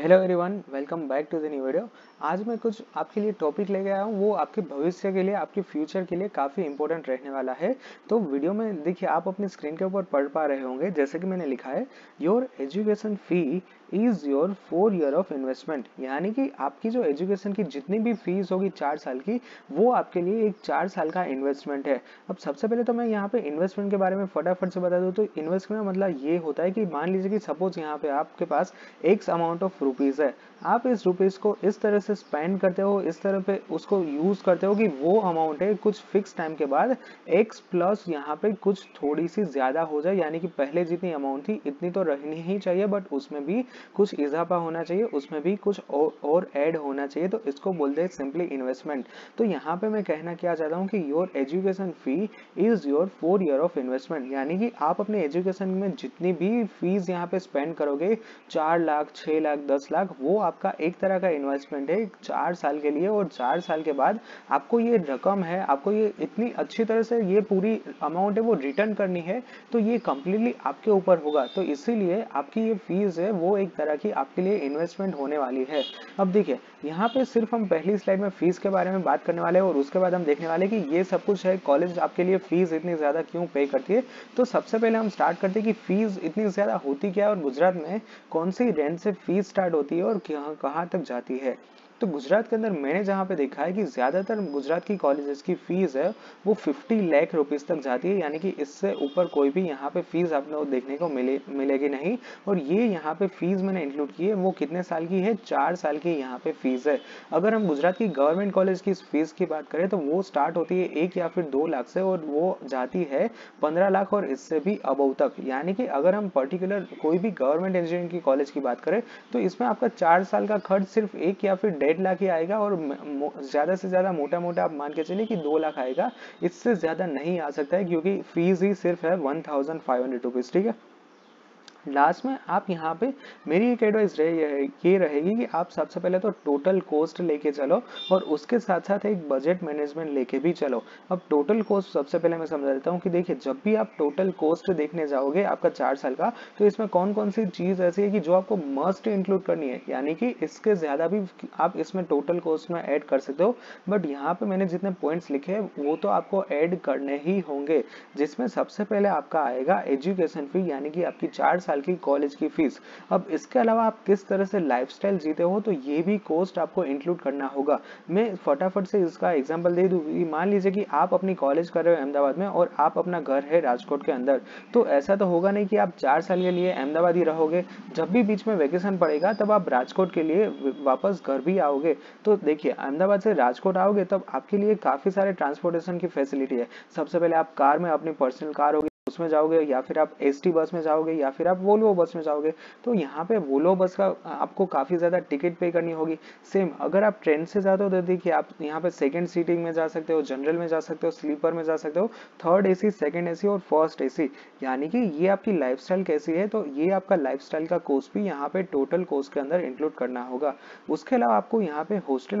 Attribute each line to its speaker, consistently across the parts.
Speaker 1: hello everyone welcome back to the new video. आज मैं कुछ आपके लिए टॉपिक लेके आया हूँ। वो आपके भविष्य के लिए, आपके फ्यूचर के लिए काफ़ी इंपॉर्टेंट रहने वाला है। तो वीडियो में देखिए, आप अपनी स्क्रीन के ऊपर पढ़ पा रहे होंगे। जैसे कि मैंने लिखा है your education fee is your four year of investment यानी कि आपकी जो एजुकेशन की जितनी भी फ़ीस होगी चार साल की, वो आपके लिए एक चार साल का इन्वेस्टमेंट है। अब सबसे पहले तो मैं यहाँ पे इन्वेस्टमेंट के बारे में फटाफट से बता दूँ। तो इन्वेस्टमेंट मतलब ये होता है कि मान लीजिए कि सपोज़ यहाँ पे आपके पास एक अमाउंट ऑफ़ रुपीज़ है। आप इस रुपीज़ को इस तरह से स्पेंड करते हो, इस तरह पे उसको यूज़ करते हो कि वो अमाउंट है कुछ फिक्स टाइम के बाद एक्स प्लस यहाँ पे कुछ थोड़ी सी ज़्यादा हो जाए, यानी कि पहले जितनी अमाउंट थी, इतनी तो रहनी ही चाहिए बट उसमें भी कुछ इजाफा होना चाहिए, उसमें भी कुछ और ऐड होना चाहिए तो इसको बोलते हैं सिंपली इन्वेस्टमेंट तो यहाँ पे मैं कहना क्या चाहता हूँ कि your education fee is your four year of investment यानी कि आप अपने एजुकेशन में जितनी भी फ़ीस यहाँ पे स्पेंड करोगे, चार लाख, छह लाख, दस लाख, वो आपका एक तरह का इन्वेस्टमेंट है। चार साल के लिए और चार साल के बाद आपको ये रकम है, आपको ये इतनी अच्छी तरह से ये पूरी अमाउंट है वो रिटर्न करनी है तो ये कम्प्लीटली आपके ऊपर होगा। तो इसीलिए आपकी ये फ़ीस है वो एक तरह की आपके लिए इन्वेस्टमेंट होने वाली है। अब देखिए, यहाँ पे सिर्फ़ हम पहली स्लाइड में फ़ीस के बारे में बात करने वाले हैं और उसके बाद हम देखने वाले कि ये सब कुछ है कॉलेज आपके लिए फ़ीस इतनी ज़्यादा क्यों पे करती है? तो सबसे पहले हम स्टार्ट करते हैं कि फ़ीस इतनी ज़्यादा होती क्या है और गुजरात में कौन सी रेंट से फ़ीस स्टार्ट होती है और कहाँ तक जाती है? तो गुजरात के अंदर मैंने जहाँ पे देखा है कि ज़्यादातर गुजरात की कॉलेजेस की फ़ीस है, वो 50 लाख रुपीस तक जाती है, यानी कि इससे ऊपर कोई भी यहाँ पे फ़ीस आपको देखने को मिले, मिलेगी नहीं। और ये यहाँ पे फ़ीस मैंने इंक्लूड की है, वो कितने साल की है? चार साल की यहाँ पे फ़ीस है। अगर हम गुजरात की गवर्नमेंट कॉलेज की फ़ीस की बात करें तो वो स्टार्ट होती है एक या फिर दो लाख से, और वो जाती है पंद्रह लाख और इससे भी अबव तक। यानी कि अगर हम पर्टिकुलर कोई भी गवर्नमेंट इंजीनियरिंग की कॉलेज की बात करें तो इसमें आपका चार साल का खर्च सिर्फ़ एक या फिर डेढ़ लाख ही आएगा और ज़्यादा से ज़्यादा मोटा मोटा आप मान के चलिए कि दो लाख आएगा। इससे ज़्यादा नहीं आ सकता है क्योंकि फ़ीस ही सिर्फ़ है one thousand five hundred rupees ठीक है? लास्ट में आप यहाँ पे, मेरी एक एडवाइस रहे, ये रहेगी कि आप सबसे पहले तो टोटल कॉस्ट लेके चलो और उसके साथ साथ एक बजट मैनेजमेंट लेके भी चलो। अब टोटल कॉस्ट सबसे पहले मैं समझा देता हूँ कि देखिए, जब भी आप टोटल कॉस्ट देखने जाओगे आपका चार साल का तो इसमें कौन कौन सी चीज़ ऐसी है कि जो आपको मस्ट इंक्लूड करनी है? यानी कि इसके ज़्यादा भी आप इसमें टोटल कॉस्ट में ऐड कर सकते हो बट यहाँ पे मैंने जितने पॉइंट्स लिखे हैं, वो तो आपको ऐड करने ही होंगे, जिसमें सबसे पहले आपका आएगा एजुकेशन फ़ी यानी कि आपकी चार साल की कॉलेज की फ़ीस अब इसके अलावा आप किस तरह से लाइफस्टाइल जीते हो तो ये भी कॉस्ट आपको इंक्लूड करना होगा। मैं फटाफट से इसका एग्जांपल दे दूँ। मान लीजिए कि आप अपनी कॉलेज कर रहे हो अहमदाबाद में और आप अपना घर है राजकोट के अंदर। तो ऐसा तो होगा नहीं कि आप चार साल के लिए अहमदाबाद ही रहोगे। जब भी बीच में वेकेशन पड़ेगा, तब आप राजकोट के लिए वापस घर भी आओगे। तो देखिए, अहमदाबाद से राजकोट आओगे, तब आपके लिए काफ़ी सारे ट्रांसपोर्टेशन की फैसिलिटी है। सबसे पहले आप कार में अपनी पर्सनल कार होगी। उसमें जाओगे या फिर आप एसटी बस में जाओगे या फिर आप वोल्वो बस में जाओगे तो यहाँ पे वोल्वो बस का आपको काफ़ी ज़्यादा टिकट पे करनी होगी। सेम अगर आप ट्रेन से जाते हो तो देखिए आप यहाँ पे सेकंड सीटिंग में जा सकते हो जनरल में जा सकते हो स्लीपर में जा सकते हो थर्ड एसी सेकंड एसी और फ़र्स्ट एसी यानी कि ये आपकी लाइफ कैसी है तो ये आपका लाइफ का कोस्ट भी यहाँ पे टोटल कोस्ट के अंदर इंक्लूड करना होगा। उसके अलावा आपको यहाँ पे हॉस्टल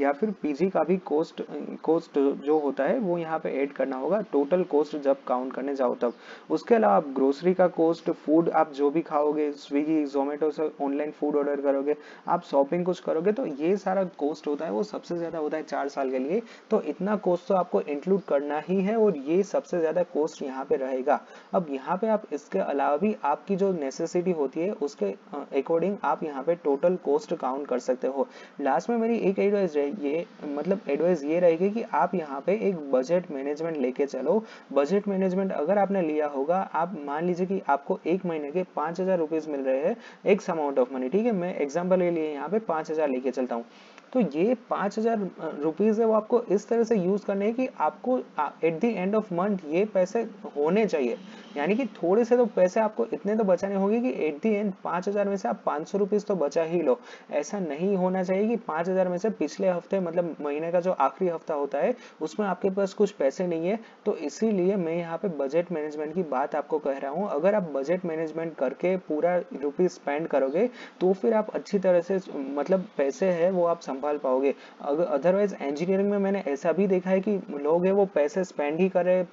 Speaker 1: या फिर पीजी का भी कोस्ट कोस्ट जो होता है, वो यहाँ पे ऐड करना होगा। टोटल कोस्ट जब काउंट करने जाओ तब उसके अलावा आप ग्रोसरी का कोस्ट फ़ूड आप जो भी खाओगे स्विगी जोमेटो से ऑनलाइन फ़ूड ऑर्डर करोगे, आप शॉपिंग कुछ करोगे तो ये सारा कोस्ट होता है। वो सबसे ज़्यादा होता है चार साल के लिए। तो इतना कोस्ट तो आपको इंक्लूड करना ही है और ये सबसे ज़्यादा कोस्ट यहाँ पे रहेगा। अब यहाँ पे आप इसके अलावा भी आपकी जो नेसेसिटी होती है, उसके अकॉर्डिंग आप यहाँ पे टोटल कोस्ट काउंट कर सकते हो। लास्ट में मेरी एक एडवाइस ये मतलब एडवाइस ये रहेगी कि आप यहाँ पे एक बजट मैनेजमेंट लेके चलो। बजट मैनेजमेंट अगर आपने लिया होगा, आप मान लीजिए कि आपको एक महीने के पाँच हज़ार रुपीज़ मिल रहे हैं एक अमाउंट ऑफ़ मनी ठीक है? मैं एग्ज़ाम्पल ले लिए, यहाँ पे पाँच हज़ार लेके चलता हूँ। तो ये पाँच हज़ार रुपीज़ है वो आपको इस तरह से यूज़ करने हैं कि आपको at the end of month ये पैसे होने चाहिए। यानी कि थोड़े से तो पैसे आपको इतने तो बचाने होंगे कि एट दी एंड पाँच हज़ार में से आप पाँच सौ रुपीज़ तो बचा ही लो। ऐसा नहीं होना चाहिए कि पाँच हज़ार में से पिछले हफ़्ते मतलब महीने का जो आखिरी हफ़्ता होता है, उसमें आपके पास कुछ पैसे नहीं है। तो इसीलिए मैं यहाँ पे बजट मैनेजमेंट की बात आपको कह रहा हूँ, अगर आप बजट मैनेजमेंट करके पूरा रुपीज़ स्पेंड करोगे तो फिर आप अच्छी तरह से मतलब पैसे है वो आप संभाल पाओगे। अगर अदरवाइज़ इंजीनियरिंग में मैंने ऐसा भी देखा है कि लोग हैं वो पैसे स्पेंड ही कर रहे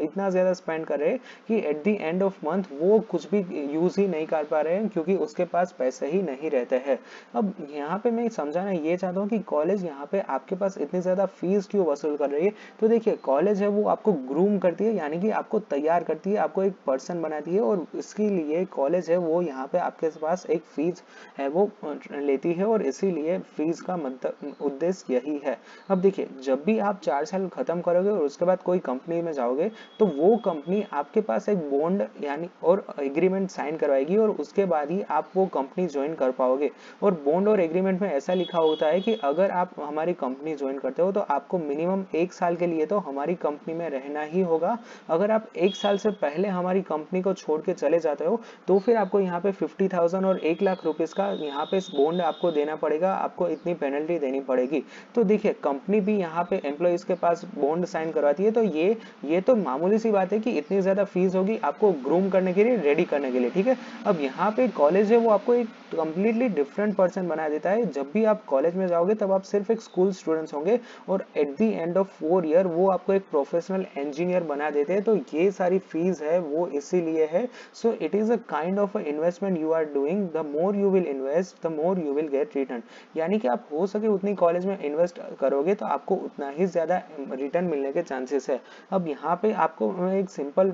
Speaker 1: इतना ज़्यादा स्पेंड कर रहे कि at the end of month वो कुछ भी यूज़ ही नहीं कर पा रहे हैं, क्योंकि उसके पास पैसे ही नहीं रहते हैं। अब यहाँ पे मैं समझाना ये चाहता हूँ कि कॉलेज यहाँ पे आपके पास इतनी ज़्यादा फ़ीस क्यों वसूल कर रही है? तो देखिए कॉलेज है वो आपको ग्रूम करती है, यानी कि आपको तैयार करती है, आपको एक पर्सन बनाती है और इसके लिए कॉलेज है, वो यहाँ पे आपके पास एक फ़ीस है, वो लेती है और इसीलिए फ़ीस का मतलब उद्देश्य यही है। अब देखिए, जब भी आप चार साल खत्म करोगे और उसके बाद कोई कंपनी में जाओगे तो वो कंपनी आपके पास एक बॉन्ड यानी और एग्रीमेंट साइन करवाएगी और उसके बाद ही आप वो कंपनी ज्वाइन कर पाओगे। और बॉन्ड और एग्रीमेंट में ऐसा लिखा होता है कि अगर आप हमारी कंपनी ज्वाइन करते हो तो आपको मिनिमम एक साल के लिए तो हमारी कंपनी में रहना ही होगा। अगर आप एक साल से पहले हमारी कंपनी को छोड़ के चले जाते हो तो फिर आपको यहाँ पे फिफ्टी थाउज़ेंड और एक लाख रुपीज़ का यहाँ पे बोन्ड आपको देना पड़ेगा, आपको इतनी पेनल्टी देनी पड़ेगी। तो देखिए कंपनी भी यहाँ पे एम्प्लॉयज़ के पास बॉन्ड साइन करवाती है तो ये ये तो मामूली सी बात है कि इतनी ज़्यादा फ़ीस होगी आपको ग्रूम करने के लिए रेडी करने के लिए, ठीक है? अब यहाँ पे कॉलेज है, वो आपको एक कम्प्लीटली डिफरेंट पर्सन बना देता है। जब भी आप कॉलेज में जाओगे, तब आप सिर्फ़ एक स्कूल स्टूडेंट्स होंगे और at the end of four year वो आपको एक प्रोफेशनल इंजीनियर बना देते हैं। तो ये सारी फ़ीस है, वो इसीलिए है। So it is a kind of investment you are doing the more you will invest the more you will get return यानी कि आप हो सके उतनी कॉलेज में इन्वेस्ट करोगे तो आपको उतना ही ज़्यादा रिटर्न मिलने के चांसेस है। अब यहाँ पे आपको मैं एक सिंपल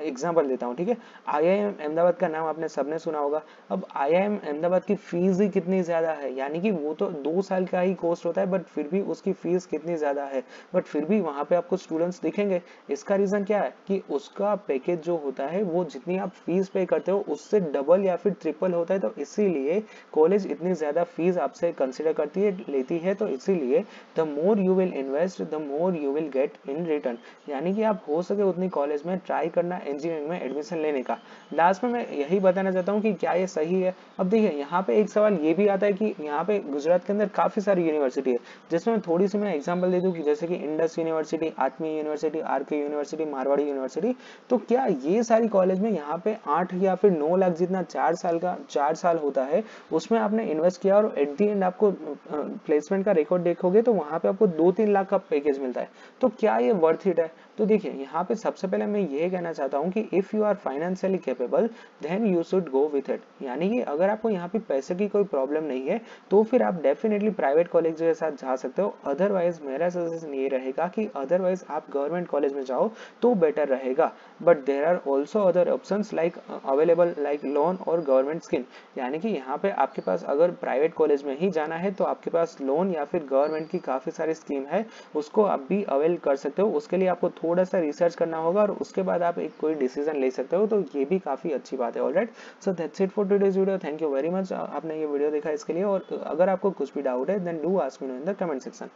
Speaker 1: एग्ज़ाम्पल देता हूँ, ठीक है? आई आई एम अहमदाबाद का नाम आपने सबने सुना होगा। अब आई आई एम अहमदाबाद की फ़ीस ही कितनी ज़्यादा है? यानी कि वो तो दो साल का ही कोर्स होता है बट फिर भी उसकी फ़ीस कितनी ज़्यादा है? बट फिर भी वहाँ पे आपको स्टूडेंट्स दिखेंगे। इसका रीजन क्या है? कि उसका पैकेज जो होता है, वो जितनी आप फ़ीस पे करते हो, उससे डबल या फिर ट्रिपल होता है। तो इसीलिए कॉलेज इतनी ज़्यादा फ़ीस आपसे कंसिडर करती है, लेती है। तो इसीलिए the more you will invest the more you will get in return यानी कि आप हो सके उतनी कॉलेज में ट्राई करना इंजीनियरिंग में एडमिशन लेने का। लास्ट में मैं यही बताना चाहता हूँ कि क्या ये सही है? अब देखिए, यहाँ पे एक सवाल ये भी आता है कि यहाँ पे गुजरात के अंदर काफ़ी सारी यूनिवर्सिटी है, जिसमें थोड़ी सी मैं एग्ज़ाम्पल दे दूँ कि जैसे कि Indus university Atmiya university R K university Marwadi university तो क्या ये सारी कॉलेज में यहाँ पे आठ या फिर नौ लाख जितना चार साल का, चार साल होता है, उसमें आपने इन्वेस्ट किया और एट दी एंड आपको प्लेसमेंट का रिकॉर्ड देखोगे तो वहाँ पे आपको दो तीन लाख का पैकेज मिलता है। तो क्या ये वर्थ इट है? तो देखिए, यहाँ पे सबसे पहले मैं ये कहना चाहता हूँ कि if you are financially capable then you should go with it यानी कि अगर आपको यहाँ पे पैसे की कोई प्रॉब्लम नहीं है तो फिर आप डेफिनेटली प्राइवेट कॉलेज के साथ जा सकते हो। अदरवाइज़ मेरा सजेशन ये रहेगा कि अदरवाइज़ आप गवर्नमेंट कॉलेज में जाओ तो बेटर रहेगा। But there are also other option like available like loan और गवर्नमेंट स्कीम यानी कि यहाँ पे आपके पास अगर प्राइवेट कॉलेज में ही जाना है तो आपके पास लोन या फिर गवर्नमेंट की काफ़ी सारी स्कीम है, उसको आप भी अवेल कर सकते हो। उसके लिए आपको थोड़ा सा रिसर्च करना होगा और उसके बाद आप एक कोई डिसीज़न ले सकते हो तो ये भी काफ़ी अच्छी बात है। Alright so that's it for today's video thank you very much आपने ये वीडियो देखा इसके लिए और अगर आपको कुछ भी डाउट है then do ask me in the comment section